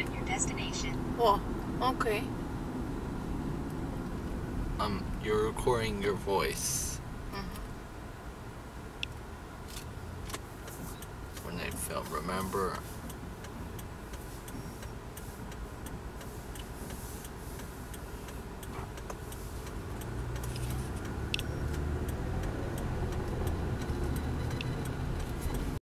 your destination. Oh, okay. Um, you're recording your voice. Mm-hmm. When I felt, remember,